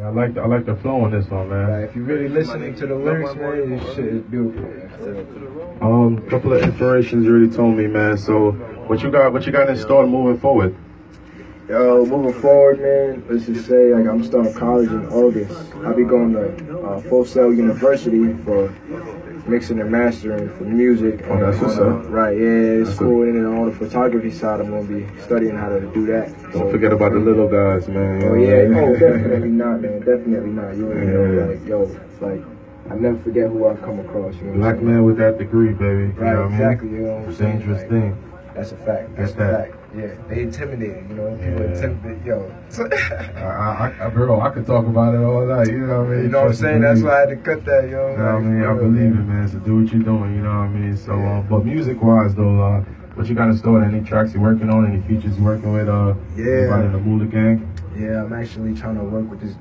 I like the, I like the flow on this one, man. Like, if you're really listening to the lyrics, man, this shit is beautiful. Man. Um, a couple of inspirations you already told me, man. So, what you got? What you got in store moving forward? Yo, moving forward, man, let's just say like I'm starting college in August. I'll be going to uh, Full Sail University for mixing and mastering for music. Oh, that's what's up. Right, yeah, it's That's cool. And then on the photography side, I'm gonna be studying how to do that. Don't forget about the little guys, man. Oh yeah, mean? oh definitely not, man, definitely not. You already know, Yeah. like yo, like I never forget who I've come across. You know Black man with that degree, baby. You Right, know what exactly. I mean? You know It's a dangerous Like, thing. That's a fact. That's Get a fact. Yeah, they intimidating. You know, people Yeah. intimidate. Yo, I, I, I, bro, I could talk about it all night. You know what I mean? you know what I'm saying? That's why I had to cut that, yo. You know what I mean? I believe man. it, man. So do what you're doing. You know what I mean? So, Yeah. uh, but music-wise, though, uh, what you got in store? Any tracks you're working on? Any features you're working with? Uh, Yeah. anybody in the Mulah gang? Yeah, I'm actually trying to work with this